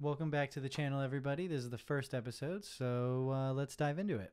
Welcome back to the channel, everybody. This is the first episode, so uh, let's dive into it.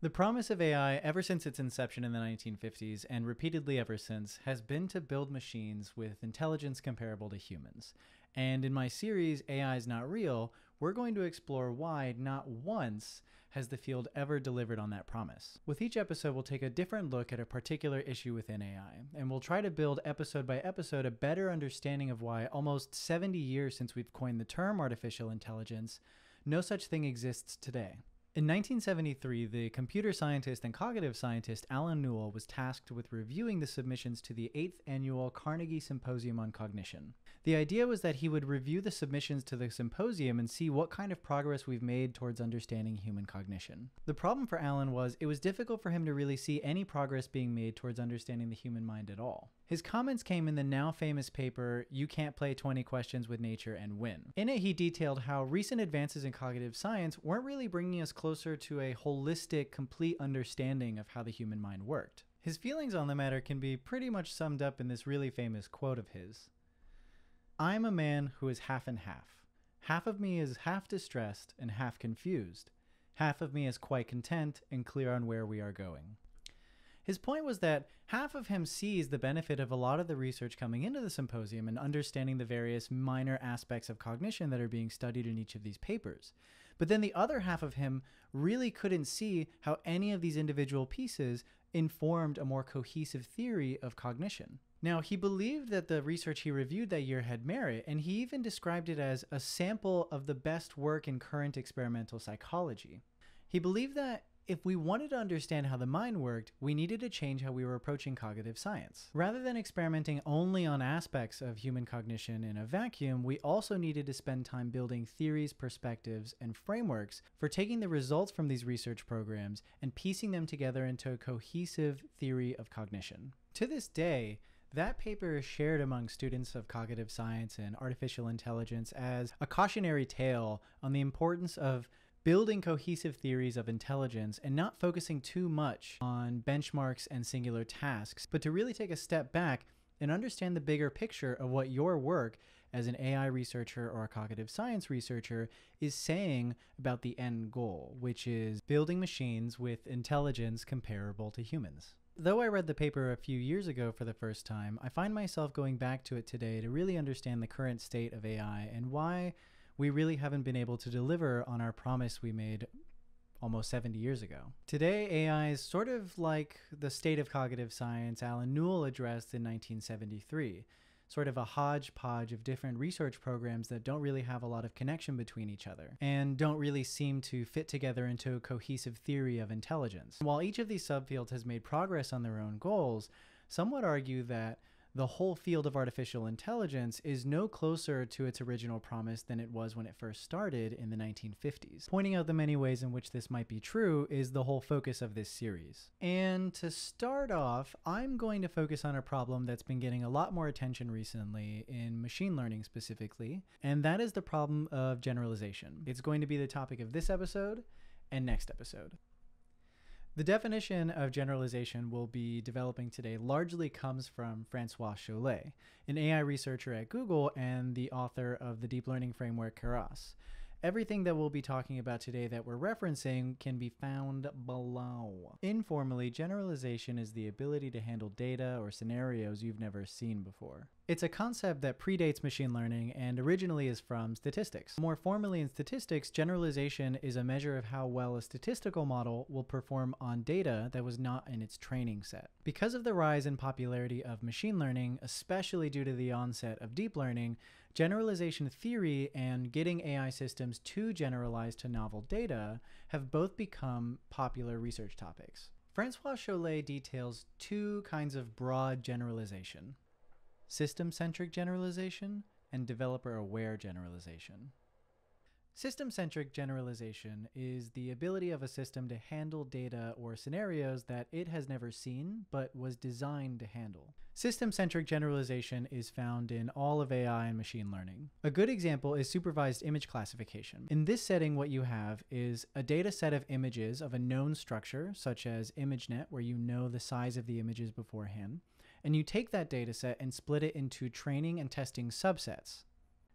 The promise of AI, ever since its inception in the 1950s and repeatedly ever since, has been to build machines with intelligence comparable to humans. And in my series, AI is Not Real, we're going to explore why not once has the field ever delivered on that promise. With each episode, we'll take a different look at a particular issue within AI, and we'll try to build episode by episode a better understanding of why, almost 70 years since we've coined the term artificial intelligence, no such thing exists today. In 1973, the computer scientist and cognitive scientist Alan Newell was tasked with reviewing the submissions to the 8th annual Carnegie Symposium on Cognition. The idea was that he would review the submissions to the symposium and see what kind of progress we've made towards understanding human cognition. The problem for Alan was it was difficult for him to really see any progress being made towards understanding the human mind at all. His comments came in the now famous paper, You Can't Play 20 Questions with Nature and Win. In it, he detailed how recent advances in cognitive science weren't really bringing us closer to a holistic, complete understanding of how the human mind worked. His feelings on the matter can be pretty much summed up in this really famous quote of his I'm a man who is half and half. Half of me is half distressed and half confused. Half of me is quite content and clear on where we are going. His point was that half of him sees the benefit of a lot of the research coming into the symposium and understanding the various minor aspects of cognition that are being studied in each of these papers. But then the other half of him really couldn't see how any of these individual pieces informed a more cohesive theory of cognition. Now, he believed that the research he reviewed that year had merit, and he even described it as a sample of the best work in current experimental psychology. He believed that if we wanted to understand how the mind worked, we needed to change how we were approaching cognitive science. Rather than experimenting only on aspects of human cognition in a vacuum, we also needed to spend time building theories, perspectives, and frameworks for taking the results from these research programs and piecing them together into a cohesive theory of cognition. To this day, that paper is shared among students of cognitive science and artificial intelligence as a cautionary tale on the importance of building cohesive theories of intelligence and not focusing too much on benchmarks and singular tasks, but to really take a step back and understand the bigger picture of what your work as an AI researcher or a cognitive science researcher is saying about the end goal, which is building machines with intelligence comparable to humans. Though I read the paper a few years ago for the first time, I find myself going back to it today to really understand the current state of AI and why we really haven't been able to deliver on our promise we made almost 70 years ago. Today, AI is sort of like the state of cognitive science Alan Newell addressed in 1973, sort of a hodgepodge of different research programs that don't really have a lot of connection between each other and don't really seem to fit together into a cohesive theory of intelligence. While each of these subfields has made progress on their own goals, some would argue that the whole field of artificial intelligence is no closer to its original promise than it was when it first started in the 1950s. Pointing out the many ways in which this might be true is the whole focus of this series. And to start off, I'm going to focus on a problem that's been getting a lot more attention recently in machine learning specifically, and that is the problem of generalization. It's going to be the topic of this episode and next episode. The definition of generalization we'll be developing today largely comes from Francois Chollet, an AI researcher at Google and the author of the deep learning framework Keras. Everything that we'll be talking about today that we're referencing can be found below. Informally, generalization is the ability to handle data or scenarios you've never seen before. It's a concept that predates machine learning and originally is from statistics. More formally in statistics, generalization is a measure of how well a statistical model will perform on data that was not in its training set. Because of the rise in popularity of machine learning, especially due to the onset of deep learning, generalization theory and getting AI systems to generalize to novel data have both become popular research topics. Francois Chollet details two kinds of broad generalization system centric generalization, and developer aware generalization. System centric generalization is the ability of a system to handle data or scenarios that it has never seen but was designed to handle. System centric generalization is found in all of AI and machine learning. A good example is supervised image classification. In this setting, what you have is a data set of images of a known structure, such as ImageNet, where you know the size of the images beforehand, and you take that data set and split it into training and testing subsets.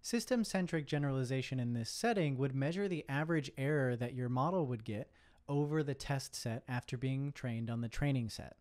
System centric generalization in this setting would measure the average error that your model would get over the test set after being trained on the training set.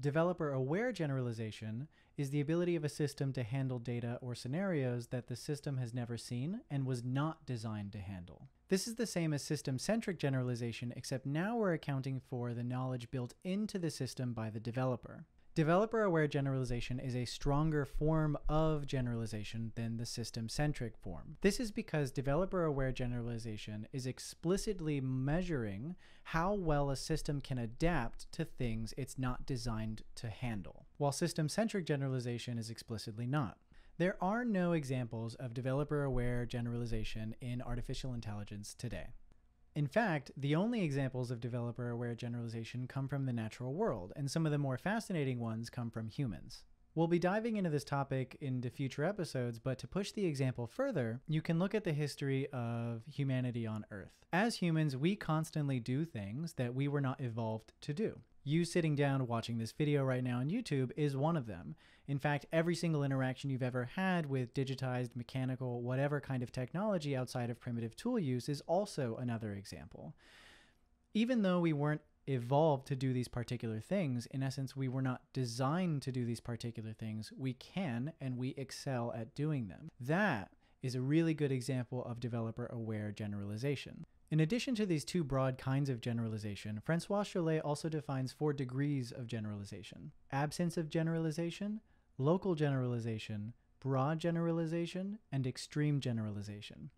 Developer aware generalization is the ability of a system to handle data or scenarios that the system has never seen and was not designed to handle. This is the same as system centric generalization, except now we're accounting for the knowledge built into the system by the developer. Developer aware generalization is a stronger form of generalization than the system centric form. This is because developer aware generalization is explicitly measuring how well a system can adapt to things it's not designed to handle, while system centric generalization is explicitly not. There are no examples of developer aware generalization in artificial intelligence today. In fact, the only examples of developer aware generalization come from the natural world, and some of the more fascinating ones come from humans. We'll be diving into this topic into future episodes, but to push the example further, you can look at the history of humanity on Earth. As humans, we constantly do things that we were not evolved to do. You sitting down watching this video right now on YouTube is one of them. In fact, every single interaction you've ever had with digitized, mechanical, whatever kind of technology outside of primitive tool use is also another example. Even though we weren't evolved to do these particular things, in essence, we were not designed to do these particular things, we can and we excel at doing them. That is a really good example of developer aware generalization. In addition to these two broad kinds of generalization, Francois Chollet also defines four degrees of generalization absence of generalization, local generalization, broad generalization, and extreme generalization.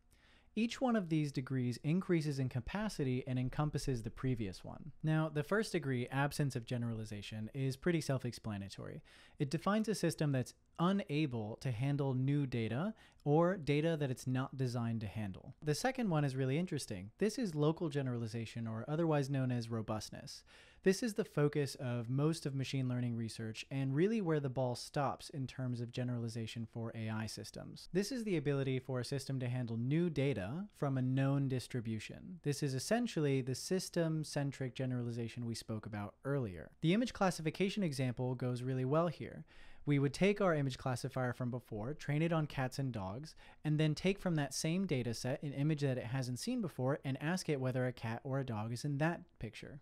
Each one of these degrees increases in capacity and encompasses the previous one. Now, the first degree, absence of generalization, is pretty self explanatory. It defines a system that's unable to handle new data or data that it's not designed to handle. The second one is really interesting. This is local generalization, or otherwise known as robustness. This is the focus of most of machine learning research and really where the ball stops in terms of generalization for AI systems. This is the ability for a system to handle new data from a known distribution. This is essentially the system centric generalization we spoke about earlier. The image classification example goes really well here we would take our image classifier from before, train it on cats and dogs, and then take from that same data set an image that it hasn't seen before and ask it whether a cat or a dog is in that picture.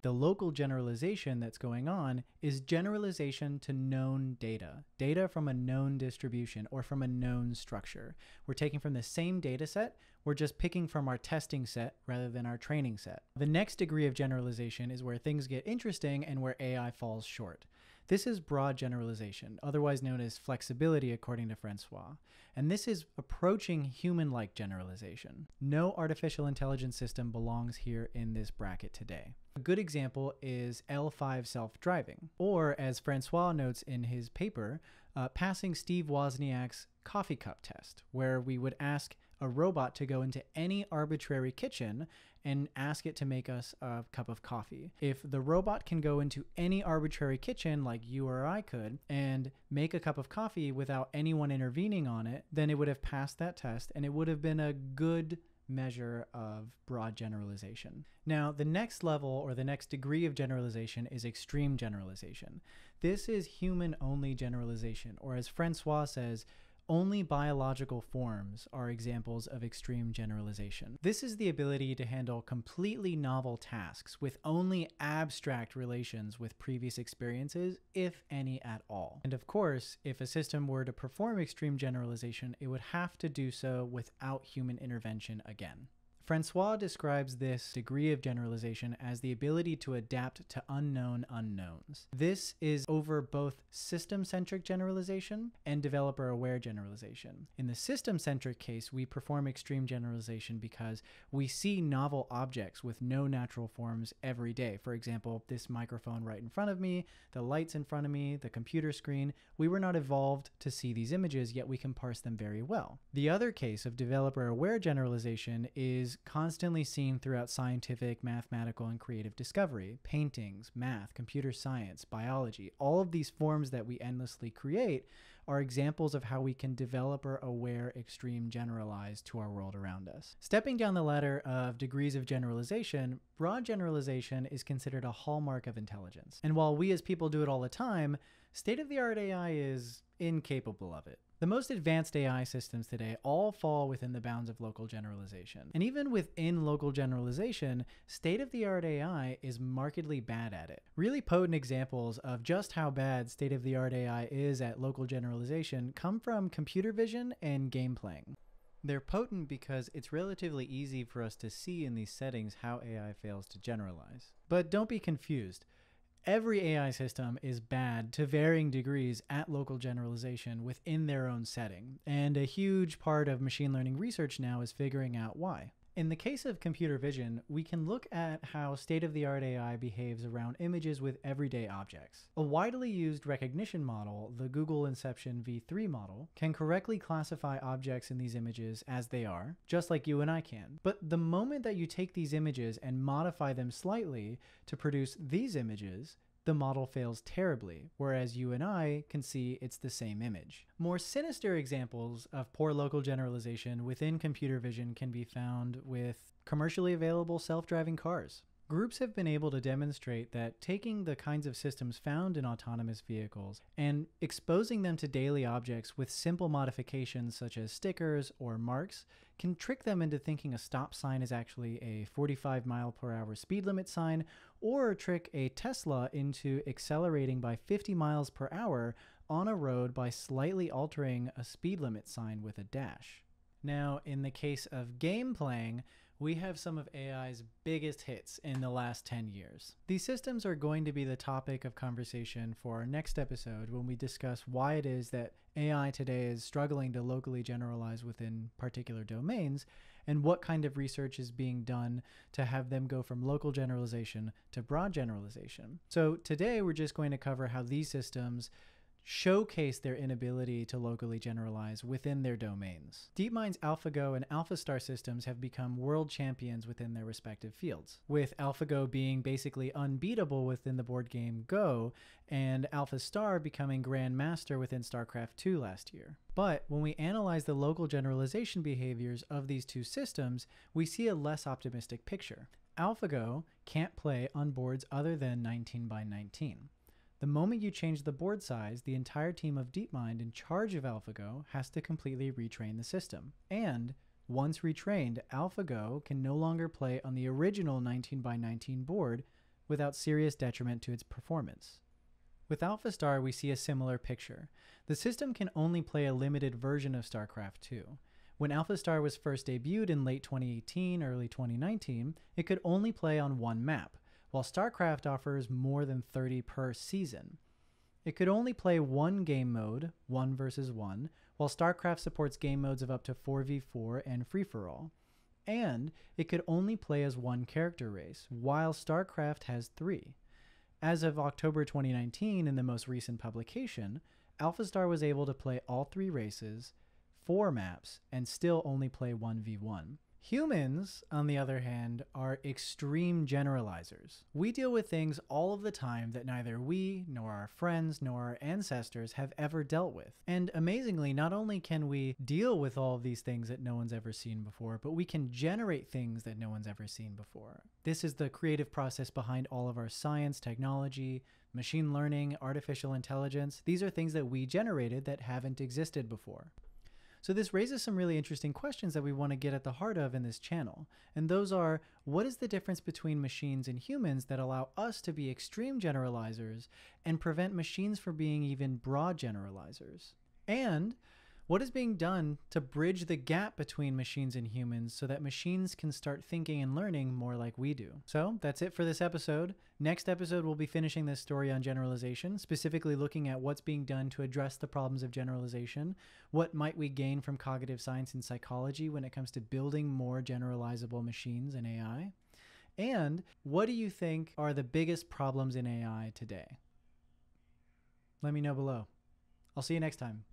The local generalization that's going on is generalization to known data, data from a known distribution or from a known structure. We're taking from the same data set, we're just picking from our testing set rather than our training set. The next degree of generalization is where things get interesting and where AI falls short. This is broad generalization, otherwise known as flexibility, according to Francois. And this is approaching human like generalization. No artificial intelligence system belongs here in this bracket today. A good example is L5 self driving, or as Francois notes in his paper, uh, passing Steve Wozniak's coffee cup test, where we would ask a robot to go into any arbitrary kitchen and ask it to make us a cup of coffee. If the robot can go into any arbitrary kitchen like you or I could and make a cup of coffee without anyone intervening on it, then it would have passed that test and it would have been a good measure of broad generalization. Now, the next level or the next degree of generalization is extreme generalization. This is human only generalization, or as Francois says, only biological forms are examples of extreme generalization. This is the ability to handle completely novel tasks with only abstract relations with previous experiences, if any at all. And of course, if a system were to perform extreme generalization, it would have to do so without human intervention again. Francois describes this degree of generalization as the ability to adapt to unknown unknowns. This is over both system centric generalization and developer aware generalization. In the system centric case, we perform extreme generalization because we see novel objects with no natural forms every day. For example, this microphone right in front of me, the lights in front of me, the computer screen. We were not evolved to see these images, yet we can parse them very well. The other case of developer aware generalization is constantly seen throughout scientific, mathematical, and creative discovery paintings, math, computer science, biology. All of these forms that we endlessly create are examples of how we can developer aware extreme generalize to our world around us. Stepping down the ladder of degrees of generalization, broad generalization is considered a hallmark of intelligence. And while we as people do it all the time, state of the art AI is incapable of it. The most advanced AI systems today all fall within the bounds of local generalization. And even within local generalization, state of the art AI is markedly bad at it. Really potent examples of just how bad state of the art AI is at local generalization come from computer vision and game playing. They're potent because it's relatively easy for us to see in these settings how AI fails to generalize. But don't be confused. Every AI system is bad to varying degrees at local generalization within their own setting, and a huge part of machine learning research now is figuring out why. In the case of computer vision, we can look at how state of the art AI behaves around images with everyday objects. A widely used recognition model, the Google Inception v3 model, can correctly classify objects in these images as they are, just like you and I can. But the moment that you take these images and modify them slightly to produce these images, the model fails terribly, whereas you and I can see it's the same image. More sinister examples of poor local generalization within computer vision can be found with commercially available self-driving cars. Groups have been able to demonstrate that taking the kinds of systems found in autonomous vehicles and exposing them to daily objects with simple modifications such as stickers or marks can trick them into thinking a stop sign is actually a 45 mile per hour speed limit sign or trick a Tesla into accelerating by 50 miles per hour on a road by slightly altering a speed limit sign with a dash. Now, in the case of game playing, we have some of AI's biggest hits in the last 10 years. These systems are going to be the topic of conversation for our next episode when we discuss why it is that AI today is struggling to locally generalize within particular domains and what kind of research is being done to have them go from local generalization to broad generalization. So today we're just going to cover how these systems showcase their inability to locally generalize within their domains. DeepMind's AlphaGo and AlphaStar systems have become world champions within their respective fields, with AlphaGo being basically unbeatable within the board game Go, and AlphaStar becoming Grandmaster within StarCraft 2 last year. But when we analyze the local generalization behaviors of these two systems, we see a less optimistic picture. AlphaGo can't play on boards other than 19 by 19. The moment you change the board size, the entire team of DeepMind in charge of AlphaGo has to completely retrain the system. And once retrained, AlphaGo can no longer play on the original 19 by 19 board without serious detriment to its performance. With AlphaStar, we see a similar picture. The system can only play a limited version of StarCraft 2. When AlphaStar was first debuted in late 2018, early 2019, it could only play on one map, while StarCraft offers more than 30 per season. It could only play one game mode, 1 versus 1, while StarCraft supports game modes of up to 4v4 and free for all. And it could only play as one character race, while StarCraft has three. As of October 2019, in the most recent publication, AlphaStar was able to play all three races, four maps, and still only play 1v1. Humans, on the other hand, are extreme generalizers. We deal with things all of the time that neither we, nor our friends, nor our ancestors have ever dealt with. And amazingly, not only can we deal with all of these things that no one's ever seen before, but we can generate things that no one's ever seen before. This is the creative process behind all of our science, technology, machine learning, artificial intelligence. These are things that we generated that haven't existed before. So this raises some really interesting questions that we want to get at the heart of in this channel. And those are, what is the difference between machines and humans that allow us to be extreme generalizers and prevent machines from being even broad generalizers? And what is being done to bridge the gap between machines and humans so that machines can start thinking and learning more like we do? So that's it for this episode. Next episode, we'll be finishing this story on generalization, specifically looking at what's being done to address the problems of generalization. What might we gain from cognitive science and psychology when it comes to building more generalizable machines and AI? And what do you think are the biggest problems in AI today? Let me know below. I'll see you next time.